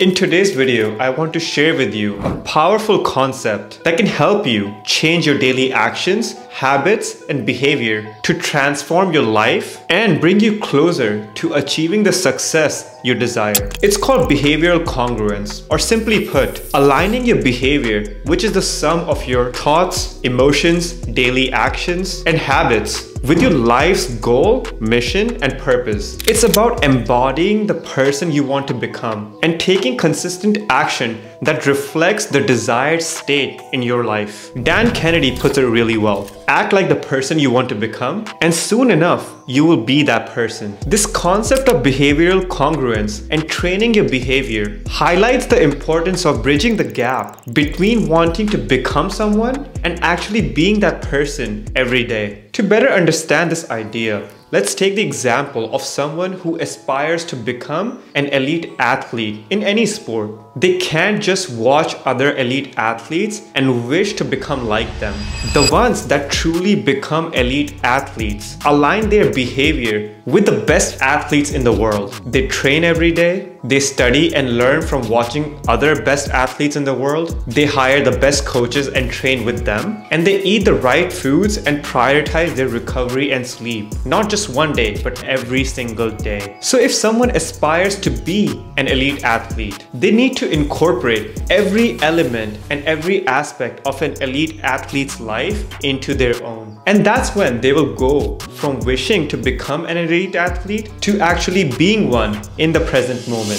In today's video, I want to share with you a powerful concept that can help you change your daily actions, habits, and behavior to transform your life and bring you closer to achieving the success you desire. It's called behavioral congruence, or simply put, aligning your behavior, which is the sum of your thoughts, emotions, daily actions, and habits with your life's goal, mission, and purpose. It's about embodying the person you want to become and taking consistent action that reflects the desired state in your life. Dan Kennedy puts it really well. Act like the person you want to become, and soon enough, you will be that person. This concept of behavioral congruence and training your behavior highlights the importance of bridging the gap between wanting to become someone and actually being that person every day. To better understand this idea, Let's take the example of someone who aspires to become an elite athlete in any sport. They can't just watch other elite athletes and wish to become like them. The ones that truly become elite athletes align their behavior with the best athletes in the world. They train every day, they study and learn from watching other best athletes in the world. They hire the best coaches and train with them. And they eat the right foods and prioritize their recovery and sleep. Not just one day, but every single day. So if someone aspires to be an elite athlete, they need to incorporate every element and every aspect of an elite athlete's life into their own. And that's when they will go from wishing to become an elite athlete to actually being one in the present moment.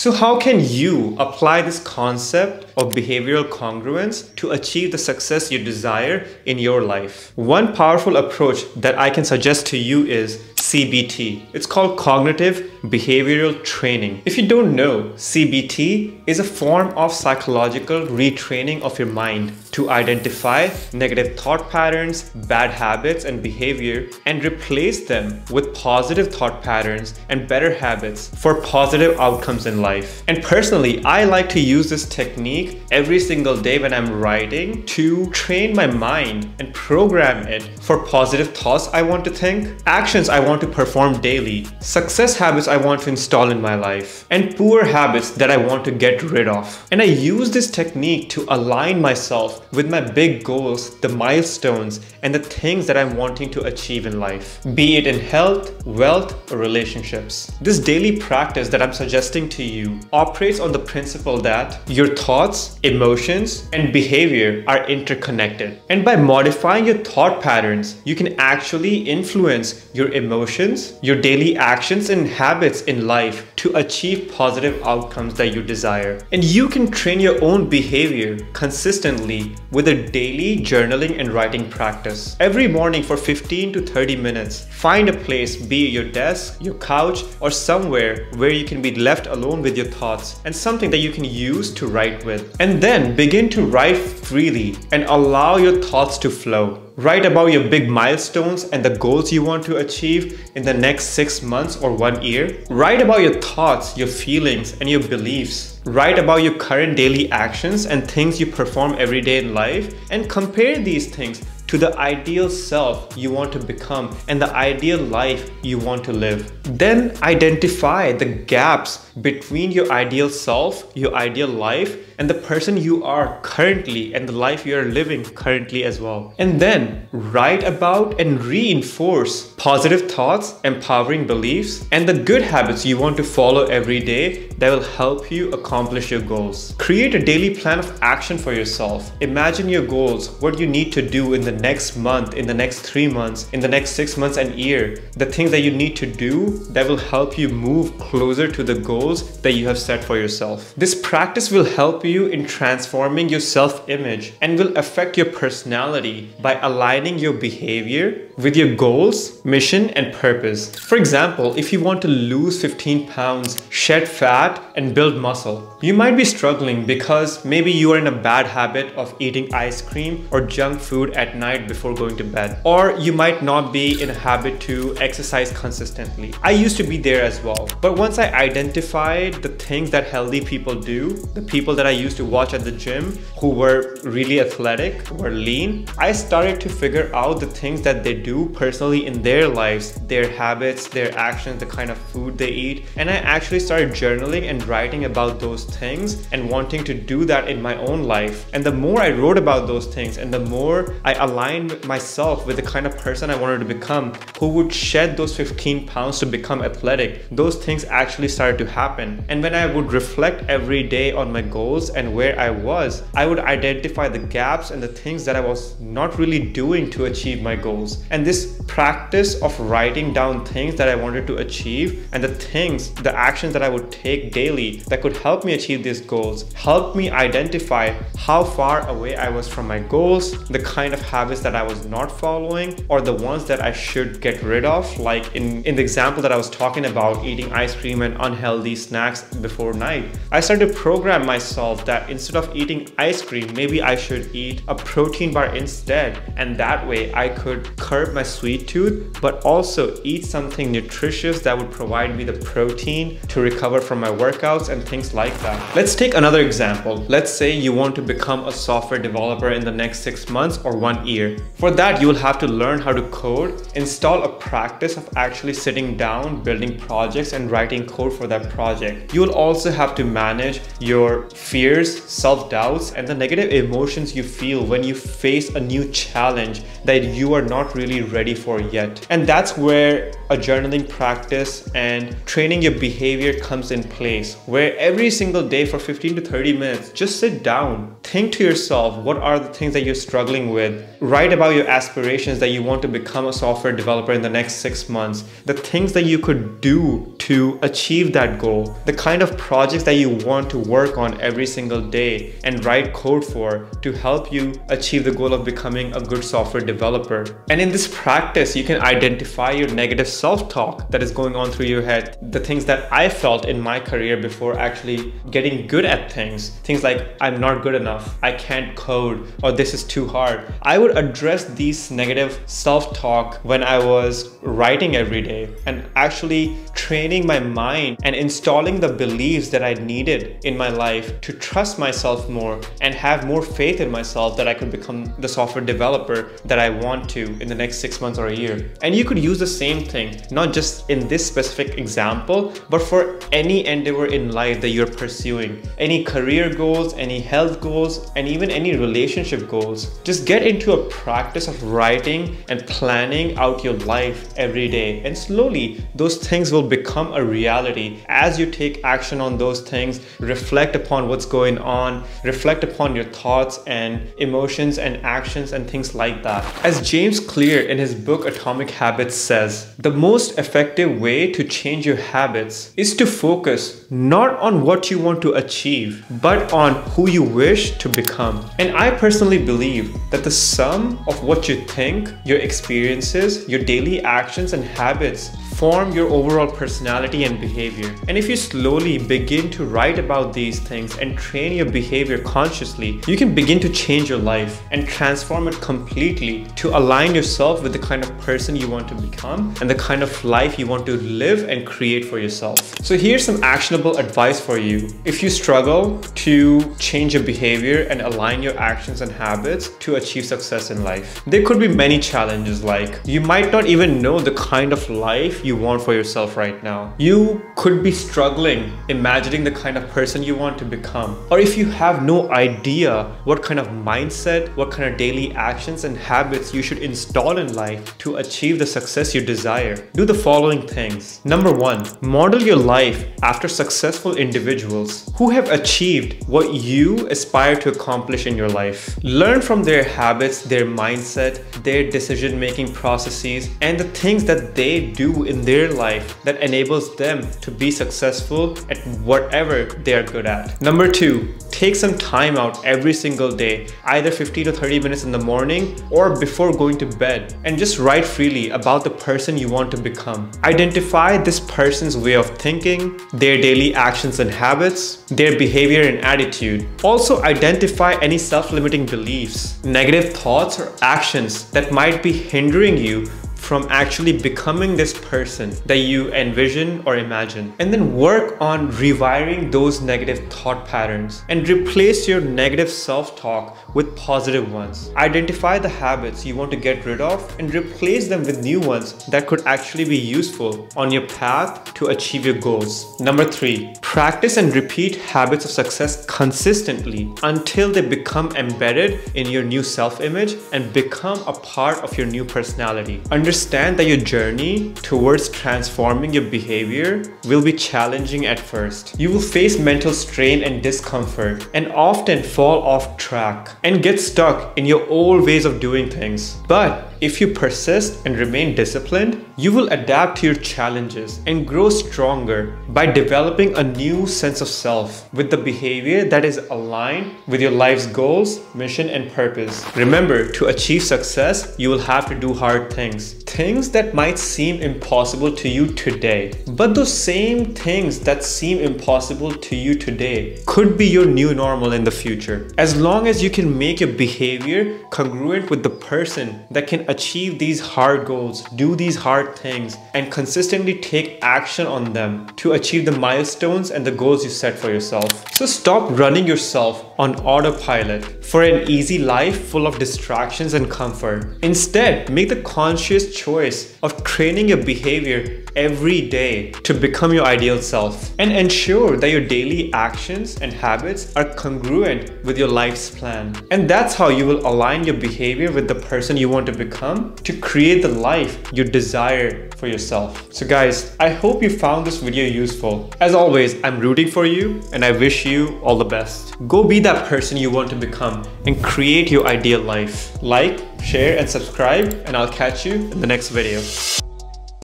So how can you apply this concept of behavioral congruence to achieve the success you desire in your life? One powerful approach that I can suggest to you is CBT. It's called Cognitive Behavioral Training. If you don't know, CBT is a form of psychological retraining of your mind to identify negative thought patterns, bad habits, and behavior and replace them with positive thought patterns and better habits for positive outcomes in life. And personally, I like to use this technique every single day when I'm writing to train my mind and program it for positive thoughts I want to think, actions I want to perform daily, success habits I want to install in my life, and poor habits that I want to get rid of. And I use this technique to align myself with my big goals, the milestones, and the things that I'm wanting to achieve in life, be it in health, wealth, or relationships. This daily practice that I'm suggesting to you operates on the principle that your thoughts, emotions, and behavior are interconnected. And by modifying your thought patterns, you can actually influence your emotions, your daily actions, and habits in life to achieve positive outcomes that you desire. And you can train your own behavior consistently with a daily journaling and writing practice. Every morning for 15 to 30 minutes, find a place, be it your desk, your couch, or somewhere where you can be left alone with your thoughts and something that you can use to write with. And then begin to write freely and allow your thoughts to flow. Write about your big milestones and the goals you want to achieve in the next six months or one year. Write about your thoughts, your feelings, and your beliefs. Write about your current daily actions and things you perform every day in life and compare these things to the ideal self you want to become and the ideal life you want to live. Then identify the gaps between your ideal self, your ideal life, and the person you are currently and the life you are living currently as well. And then write about and reinforce positive thoughts, empowering beliefs, and the good habits you want to follow every day that will help you accomplish your goals. Create a daily plan of action for yourself. Imagine your goals, what you need to do in the next month, in the next three months, in the next six months and year, the things that you need to do that will help you move closer to the goals that you have set for yourself. This practice will help you in transforming your self-image and will affect your personality by aligning your behavior with your goals, mission, and purpose. For example, if you want to lose 15 pounds, shed fat, and build muscle, you might be struggling because maybe you are in a bad habit of eating ice cream or junk food at night before going to bed. Or you might not be in a habit to exercise consistently. I used to be there as well. But once I identified the things that healthy people do, the people that I used to watch at the gym who were really athletic, were lean, I started to figure out the things that they do do personally in their lives, their habits, their actions, the kind of food they eat. And I actually started journaling and writing about those things and wanting to do that in my own life. And the more I wrote about those things and the more I aligned myself with the kind of person I wanted to become, who would shed those 15 pounds to become athletic, those things actually started to happen. And when I would reflect every day on my goals and where I was, I would identify the gaps and the things that I was not really doing to achieve my goals. And this practice of writing down things that I wanted to achieve and the things, the actions that I would take daily that could help me achieve these goals helped me identify how far away I was from my goals, the kind of habits that I was not following, or the ones that I should get rid of. Like in, in the example that I was talking about, eating ice cream and unhealthy snacks before night. I started to program myself that instead of eating ice cream, maybe I should eat a protein bar instead. And that way I could curb my sweet tooth, but also eat something nutritious that would provide me the protein to recover from my workouts and things like that. Let's take another example. Let's say you want to become a software developer in the next six months or one year. For that, you will have to learn how to code, install a practice of actually sitting down, building projects and writing code for that project. You will also have to manage your fears, self-doubts and the negative emotions you feel when you face a new challenge that you are not really ready for yet. And that's where a journaling practice and training your behavior comes in place, where every single day for 15 to 30 minutes, just sit down, think to yourself, what are the things that you're struggling with? Write about your aspirations that you want to become a software developer in the next six months, the things that you could do to achieve that goal, the kind of projects that you want to work on every single day and write code for to help you achieve the goal of becoming a good software developer. And in this practice, you can identify your negative self-talk that is going on through your head, the things that I felt in my career before actually getting good at things. Things like, I'm not good enough, I can't code, or this is too hard. I would address these negative self-talk when I was writing every day and actually training my mind and installing the beliefs that I needed in my life to trust myself more and have more faith in myself that I could become the software developer that I want to in the next six months or a year. And you could use the same thing not just in this specific example, but for any endeavor in life that you're pursuing. Any career goals, any health goals, and even any relationship goals. Just get into a practice of writing and planning out your life every day. And slowly, those things will become a reality as you take action on those things, reflect upon what's going on, reflect upon your thoughts and emotions and actions and things like that. As James Clear in his book Atomic Habits says, the most effective way to change your habits is to focus not on what you want to achieve, but on who you wish to become. And I personally believe that the sum of what you think, your experiences, your daily actions and habits form your overall personality and behavior. And if you slowly begin to write about these things and train your behavior consciously, you can begin to change your life and transform it completely to align yourself with the kind of person you want to become and the kind of life you want to live and create for yourself. So here's some actionable advice for you. If you struggle to change your behavior and align your actions and habits to achieve success in life, there could be many challenges like you might not even know the kind of life you you want for yourself right now. You could be struggling imagining the kind of person you want to become. Or if you have no idea what kind of mindset, what kind of daily actions and habits you should install in life to achieve the success you desire, do the following things. Number one, model your life after successful individuals who have achieved what you aspire to accomplish in your life. Learn from their habits, their mindset, their decision-making processes, and the things that they do in their life that enables them to be successful at whatever they are good at. Number two, take some time out every single day, either 50 to 30 minutes in the morning or before going to bed, and just write freely about the person you want to become. Identify this person's way of thinking, their daily actions and habits, their behavior and attitude. Also identify any self-limiting beliefs, negative thoughts or actions that might be hindering you from actually becoming this person that you envision or imagine. And then work on rewiring those negative thought patterns and replace your negative self-talk with positive ones. Identify the habits you want to get rid of and replace them with new ones that could actually be useful on your path to achieve your goals. Number three, practice and repeat habits of success consistently until they become embedded in your new self-image and become a part of your new personality. Understand that your journey towards transforming your behavior will be challenging at first. You will face mental strain and discomfort and often fall off track and get stuck in your old ways of doing things. But if you persist and remain disciplined, you will adapt to your challenges and grow stronger by developing a new sense of self with the behavior that is aligned with your life's goals, mission, and purpose. Remember, to achieve success, you will have to do hard things. Things that might seem impossible to you today. But those same things that seem impossible to you today could be your new normal in the future. As long as you can make your behavior congruent with the person that can achieve these hard goals, do these hard things, and consistently take action on them to achieve the milestones and the goals you set for yourself. So stop running yourself on autopilot for an easy life full of distractions and comfort. Instead, make the conscious choice of training your behavior every day to become your ideal self and ensure that your daily actions and habits are congruent with your life's plan. And that's how you will align your behavior with the person you want to become to create the life you desire for yourself. So guys, I hope you found this video useful. As always, I'm rooting for you and I wish you all the best. Go be that person you want to become and create your ideal life. Like, share and subscribe and I'll catch you in the next video.